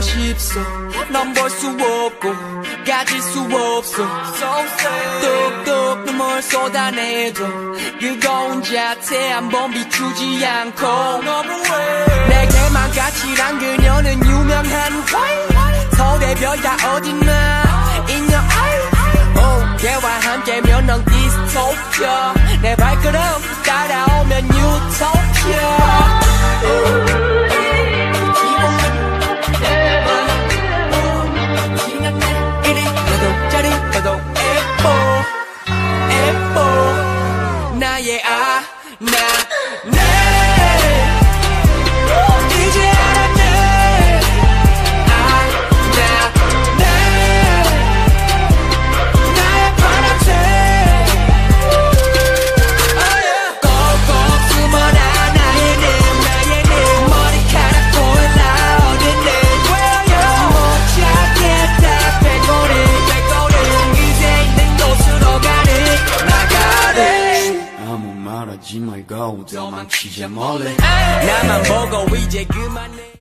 싶소. 넌볼 수 없고 가질 수 없어. 뚝뚝 눈물 쏟아내도 그거운 자태 한번 비추지 않고. 내게만 가치란 그녀는 유명한 서울의 별다 어딨나? In your eye. oh, 걔와 함께면 넌 디스토피아. 내 발걸음 아나 하지 말고 도망치자 몰래 나만 보고 이제 그만해